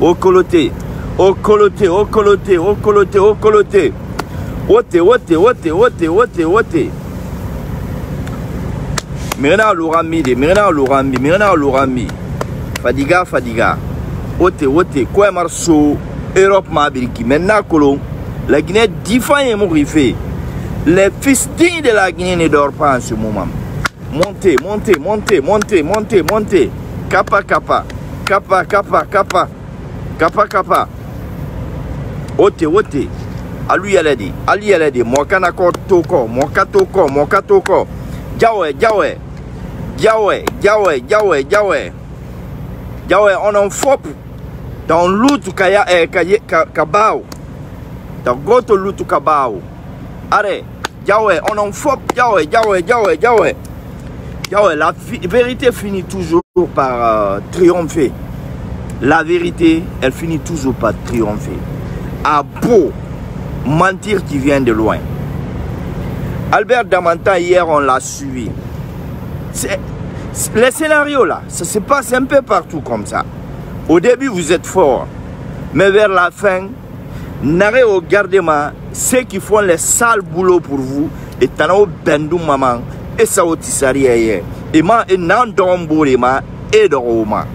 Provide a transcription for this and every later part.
okolo te okolo te okolo te okolo te okolo te wote wote wote wote wote wote mirena olurambi de mirena olurambi mirena olurambi fadiga fadiga. Wote wote koemar so europe ma maintenant kolo la guinée ye moko fait. Les fils dignes de la guinée ne dorment pas en ce moment. Montez montez montez montez montez montez kappa kappa. Kappa kappa kappa. Kappa kappa. Wote wote alu yɛlɛ de alu yɛlɛ de mɔɔ kana kɔ to kɔ mɔɔ ka to kɔ mɔɔ ka to kɔ jawɛ jawɛ jawɛ jawɛ jawɛ jawɛ jawɛ en fop. Dans lutu ka ya eh, ka ka, ka dans goto lutu ka baw are jawɛ fop. Jawɛ jawɛ jawɛ jawɛ jawɛ la vérité finit toujours par euh, triompher la vérité elle finit toujours par triompher à beau mentir qui vient de loin. Albert Damantin, hier, on l'a suivi. Les scénarios là, ça se passe un peu partout comme ça. Au début, vous êtes fort, mais vers la fin, n'arrêtez au gardement ceux qui font les sales boulots pour vous et tanao bendu maman ça au tissari et ma et nan dombo ma et doroma.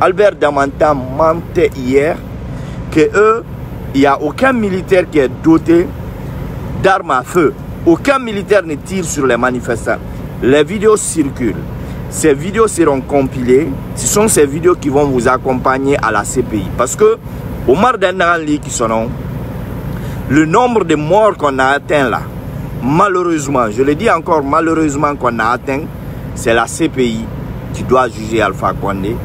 Albert Damantin mentait hier que eux, il n'y a aucun militaire qui est doté d'armes à feu. Aucun militaire ne tire sur les manifestants. Les vidéos circulent. Ces vidéos seront compilées. Ce sont ces vidéos qui vont vous accompagner à la CPI. Parce que, Omar Denali qui sont le nombre de morts qu'on a atteint là, malheureusement, je le dis encore, malheureusement qu'on a atteint, c'est la CPI qui doit juger Alpha Condé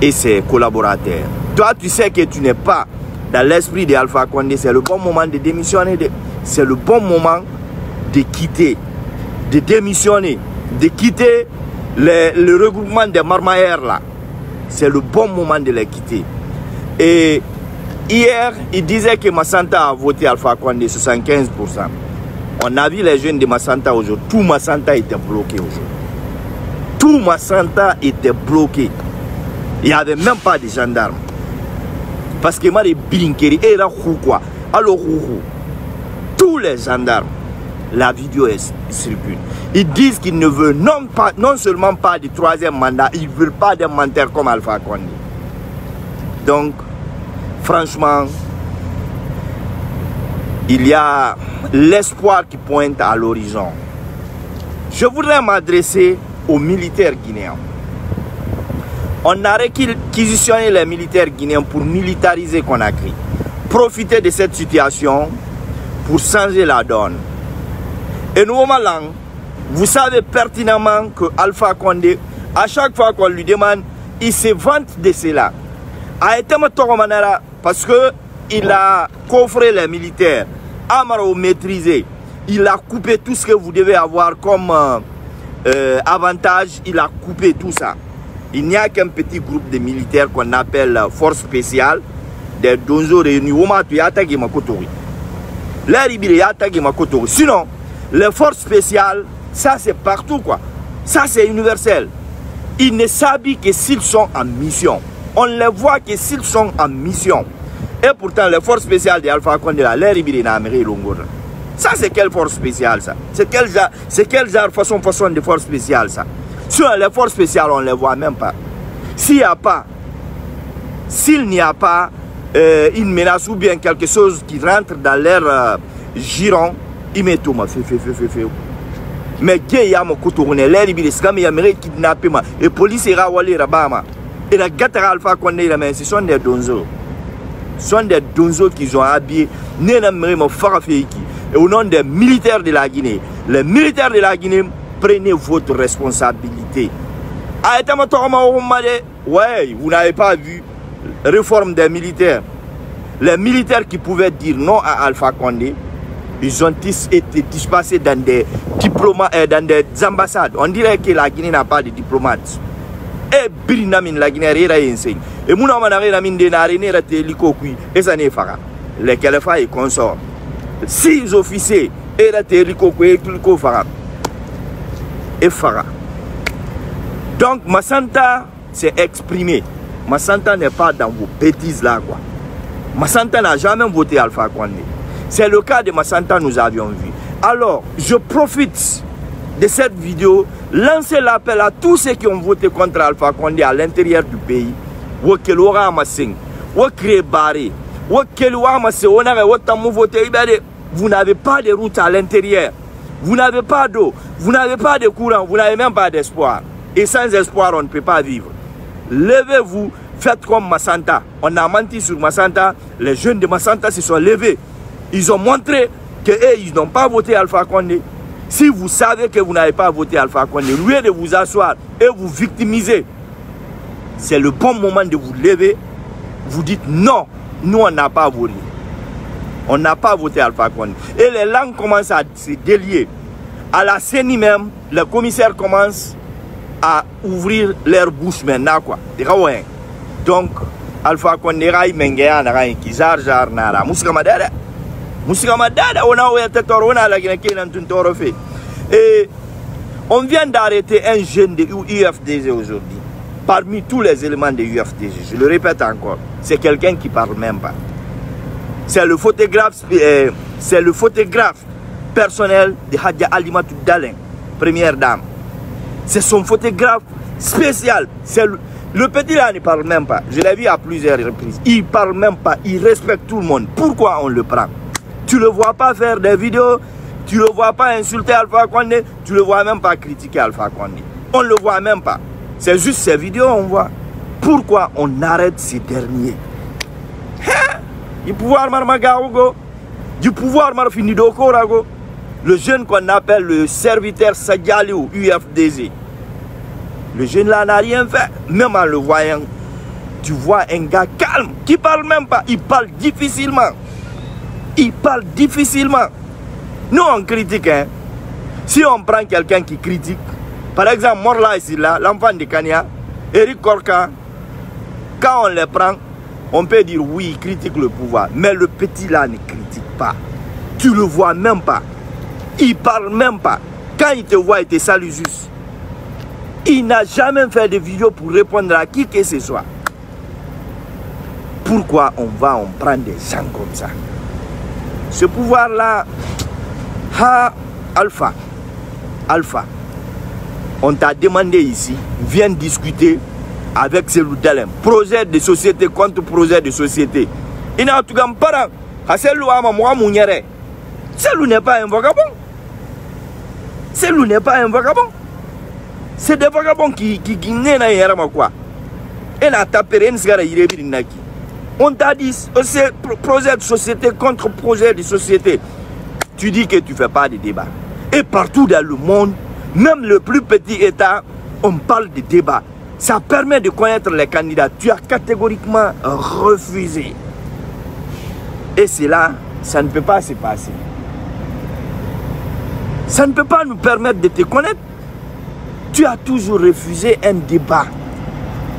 et ses collaborateurs. Toi, tu sais que tu n'es pas dans l'esprit d'Alpha Condé. C'est le bon moment de démissionner. C'est le bon moment de quitter, de démissionner, de quitter le, le regroupement des marmailleurs là. C'est le bon moment de les quitter. Et hier, il disait que Massanta a voté Alpha Condé 75%. On a vu les jeunes de Massanta aujourd'hui. Tout Massanta était bloqué aujourd'hui. Tout Massanta était bloqué. Il n'y avait même pas de gendarmes. Parce que moi, les Bilinkeri, et là, quoi Alors, tous les gendarmes, la vidéo est circule. Ils disent qu'ils ne veulent non, pas, non seulement pas du troisième mandat, ils ne veulent pas d'un menteur comme Alpha Condé. Donc, franchement, il y a l'espoir qui pointe à l'horizon. Je voudrais m'adresser aux militaires guinéens. On a réquisitionné les militaires guinéens pour militariser Conakry. Profiter de cette situation pour changer la donne. Et nous, Malang, vous savez pertinemment que Alpha Condé, à chaque fois qu'on lui demande, il se vante de cela. A été parce que il a coffré les militaires. Amaro maîtrisé. Il a coupé tout ce que vous devez avoir comme euh, euh, avantage. Il a coupé tout ça. Il n'y a qu'un petit groupe de militaires qu'on appelle euh, force spéciale, des donzo réunis. Sinon, les forces spéciales, ça c'est partout quoi. Ça c'est universel. Ils ne s'habillent que s'ils sont en mission. On les voit que s'ils sont en mission. Et pourtant, les forces spéciales d'Alpha Condé, l'air ibiré n'a Ça, c'est quelle force spéciale, ça? C'est quelle, c'est quelle genre, façon, de force spéciale, ça? Sur les forces spéciales, on ne les voit même pas. S'il n'y a pas, s'il n'y a pas euh, une menace ou bien quelque chose qui rentre dans leur euh, giron, il met tout, ma fait, fait, fait, fait. Mais gay ya mo kutourne l'air ibiré, c'est comme il y a kidnappé, ma et police ira. Et la gâterie Alpha Condé, mais ce sont des donzos sont des donzos qu'ils ont habillés. Et au nom des militaires de la Guinée, les militaires de la Guinée, prenez votre responsabilité. Ouais, vous n'avez pas vu réforme des militaires. Les militaires qui pouvaient dire non à Alpha Condé, ils ont été dispersés dans des diplomates, dans des ambassades. On dirait que la Guinée n'a pas de diplomates. Et Birinamin, la Guinée, elle enseigne. Et mon homme n'a min de nare ne liko kui et ça ne les kelefa et consorts six officiers et rate liko kui et liko et fara Donc Massanta s'est exprimé. Massanta n'est pas dans vos bêtises là quoi. Massanta n'a jamais voté Alpha Condé. C'est le cas de Massanta, nous avions vu. Alors, je profite de cette vidéo, lancer l'appel à tous ceux qui ont voté contre Alpha Condé à l'intérieur du pays. Vous n'avez pas de route à l'intérieur. Vous n'avez pas d'eau. Vous n'avez pas de courant. Vous n'avez même pas d'espoir. Et sans espoir, on ne peut pas vivre. Levez-vous, faites comme Massanta. On a menti sur Massanta. Les jeunes de Massanta se sont levés. Ils ont montré qu'ils n'ont pas voté Alpha Condé. Si vous savez que vous n'avez pas voté Alpha Condé, lieu de vous asseoir et vous victimiser, c'est le bon moment de vous lever. Vous dites non, nous on n'a pas voté. On n'a pas voté Alpha Condé. Et les langues commencent à se délier. À la CENI même, les commissaires commencent à ouvrir leur bouche maintenant quoi. Donc Alpha Condé ray mengea na ray kizar musika fait. Et on vient d'arrêter un jeune de UFDZ aujourd'hui. Parmi tous les éléments de UFDZ, je le répète encore, c'est quelqu'un qui parle même pas. C'est le photographe, photographe personnel de Hadja Alimatou Dalen, première dame. C'est son photographe spécial. C'est le, petit là ne parle même pas. Je l'ai vu à plusieurs reprises. Il parle même pas. Il respecte tout le monde. Pourquoi on le prend? Tu le vois pas faire des vidéos. Tu le vois pas insulter Alpha Condé. Tu le vois même pas critiquer Alpha Condé. On le voit même pas. C'est juste ces vidéos on voit. Pourquoi on arrête ces derniers? Du pouvoir marmagaogo. Du pouvoir marfinidokorago le jeune qu'on appelle le serviteur Sadjali ou UFDZ. Le jeune là n'a rien fait, même en le voyant. Tu vois un gars calme, qui parle même pas, il parle difficilement. Il parle difficilement. Nous on critique, hein. Si on prend quelqu'un qui critique, par exemple, Morla ici l'enfant de Kanya, Eric Korka, quand on les prend, on peut dire oui, il critique le pouvoir. Mais le petit là ne critique pas. Tu le vois même pas. Il parle même pas. Quand il te voit, il te salue juste. Il n'a jamais fait de vidéo pour répondre à qui que ce soit. Pourquoi on va on prend des gens comme ça? Ce pouvoir-là, ha, Alpha, Alpha, on t'a demandé ici, viens discuter avec celui d'Alem. Projet de société contre projet de société. Il n'a tout pas. Celui n'est pas un vagabond. Celui n'est pas un vagabond. C'est des vagabonds qui qui qui na quoi. Et la tapé On t'a dit c'est projet de société contre projet de société. Tu dis que tu fais pas de débat. Et partout dans le monde, même le plus petit État, on parle de débat. Ça permet de connaître les candidats. Tu as catégoriquement refusé. Et c'est là, ça ne peut pas se passer. Ça ne peut pas nous permettre de te connaître. Tu as toujours refusé un débat.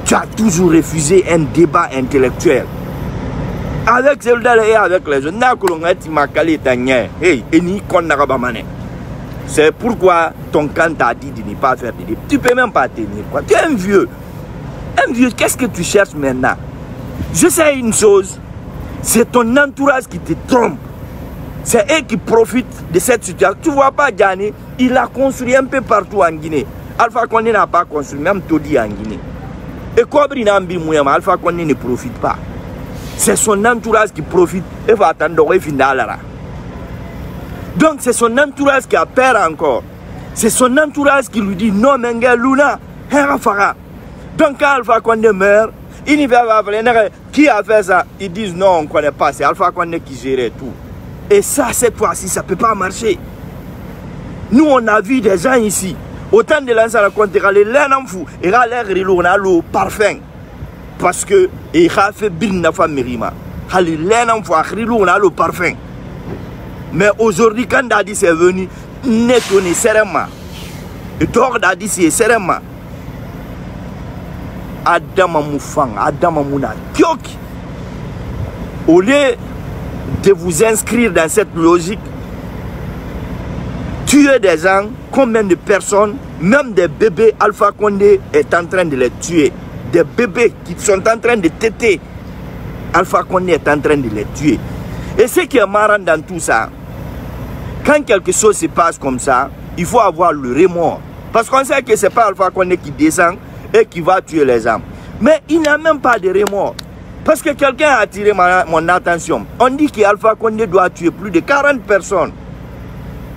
Tu as toujours refusé un débat intellectuel. Avec celui et avec les jeunes, c'est pourquoi ton camp t'a dit de ne pas faire de. Tu peux même pas tenir. Quoi. Tu es un vieux. Un vieux, qu'est-ce que tu cherches maintenant? Je sais une chose. C'est ton entourage qui te trompe. C'est eux qui profitent de cette situation. Tu ne vois pas Gianni, il a construit un peu partout en Guinée. Alpha Condé n'a pas construit, même Todi en Guinée. Et Kobri Nambi Mouyama, Alpha Condé ne profite pas. C'est son entourage qui profite et va attendre final. Donc c'est son entourage qui a peur encore. C'est son entourage qui lui dit non, Menga Luna, Donc quand Alpha Condé meurt, il va qui a fait ça? Ils disent non, on ne connaît pas. C'est Alpha Condé qui gérait tout. Et ça, cette fois-ci, ça ne peut pas marcher. Nous, on a vu des gens ici. Autant de lancer la compte, il y a fou, il y a l'air le parfum. Parce que il a fait bien la femme Mirima. Il y a le parfum. Mais aujourd'hui, quand Dadis est venu, nettoyer sereinement. Et donc Dadis est sereinement. Adam Moufang, Adam Mouna, Kyok. Au lieu de vous inscrire dans cette logique, tuer des gens, combien de personnes, même des bébés, Alpha Condé est en train de les tuer. Des bébés qui sont en train de téter. Alpha Condé est en train de les tuer. Et ce qui est marrant dans tout ça, quand quelque chose se passe comme ça, il faut avoir le remords. Parce qu'on sait que ce n'est pas Alpha Condé qui descend et qui va tuer les âmes. Mais il n'a même pas de remords. Parce que quelqu'un a attiré mon attention. On dit qu'Alpha Condé doit tuer plus de 40 personnes.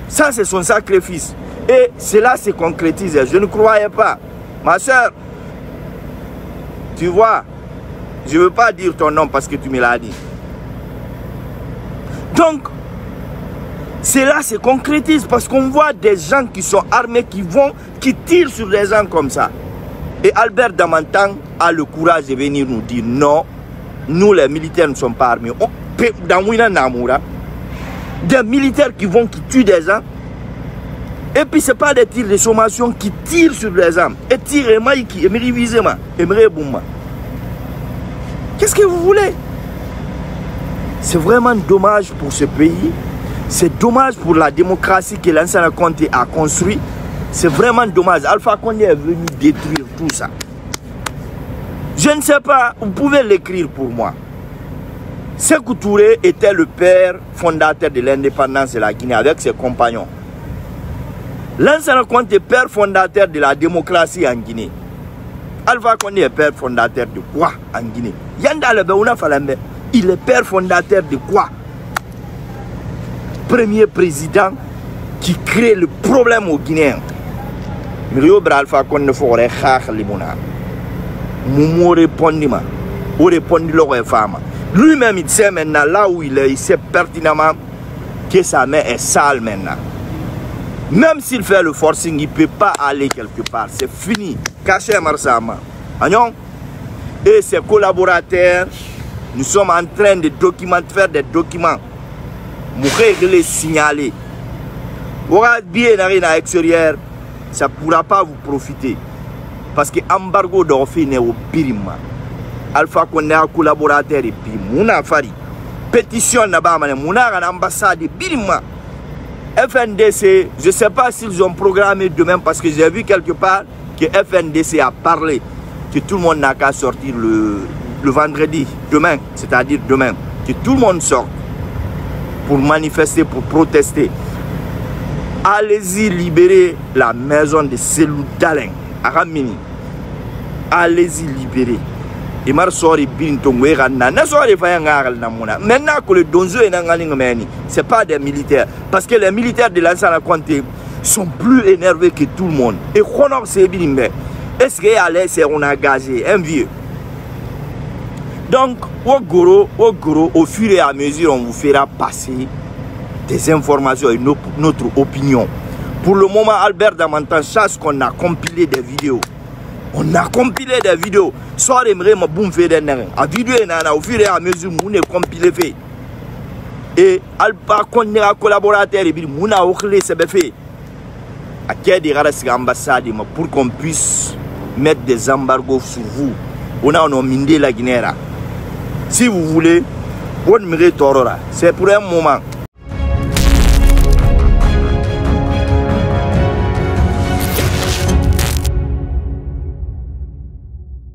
Ça, c'est son sacrifice. Et cela se concrétise. Je ne croyais pas. Ma soeur, tu vois, je ne veux pas dire ton nom parce que tu me l'as dit. Donc, cela se concrétise parce qu'on voit des gens qui sont armés, qui vont, qui tirent sur des gens comme ça. Et Albert Damantan a le courage de venir nous dire non, nous les militaires ne sommes pas armés. Dans Namura, des militaires qui vont, qui tuent des gens. Et puis ce n'est pas des tirs de sommation qui tirent sur les gens. Et tirent et mirivisema, et bouma. Qu'est-ce que vous voulez? C'est vraiment dommage pour ce pays. C'est dommage pour la démocratie que l'ancien Conte a construit. C'est vraiment dommage. Alpha Condé est venu détruire tout ça. Je ne sais pas, vous pouvez l'écrire pour moi. Sekou Touré était le père fondateur de l'indépendance de la Guinée avec ses compagnons. L'ancien Conte est père fondateur de la démocratie en Guinée. Alpha Condé est père fondateur de quoi en Guinée? Yanda il est père fondateur de quoi? Premier président qui crée le problème aux Guinéens. Mirio Alpha Condé forêt khakh limuna. Moumou répondit ma. Ou répondit le femme. Lui-même, il sait maintenant là où il est, il sait pertinemment que sa main est sale maintenant. Même s'il fait le forcing, il ne peut pas aller quelque part. C'est fini. Caché Marsama. Et ses collaborateurs, nous sommes en train de documenter, faire des documents. Pour les signaler. Vous bien à l'extérieur, ça ne pourra pas vous profiter. Parce que l'embargo d'Orphine au Birima. Alpha Condé a collaborateur et puis Mouna Fari. Pétition là-bas, Mouna a l'ambassade Birima. FNDC, je ne sais pas s'ils ont programmé demain parce que j'ai vu quelque part que FNDC a parlé que tout le monde n'a qu'à sortir le, vendredi, demain, c'est-à-dire demain, que tout le monde sort pour manifester, pour protester. Allez-y libérer la maison de Selou Dalen, à Ramini. Allez-y libérer. Et mar sori bin tongo na na sori fa ngal na mona maintenant que le donzo est ngali ngmeni c'est pas des militaires. Parce que les militaires de l'ancien Conté sont plus énervés que tout le monde. Et honor c'est bien est-ce que allez c'est on a gazé un vieux? Donc au gros au gros au fur et à mesure on vous fera passer des informations et notre opinion. Pour le moment Albert Damantan chasse qu'on a compilé des vidéos on a compilé des vidéos. Soir aimerait ma boum fait des a vidéo nana au fur et à mesure on est compilé fait. Et alpa a collaborateur et bi muna okhle sebe fait a quai de raras ambassade pour qu'on puisse mettre des embargos sur vous. On a on mindé la Guinée si vous voulez on me torora. C'est pour un moment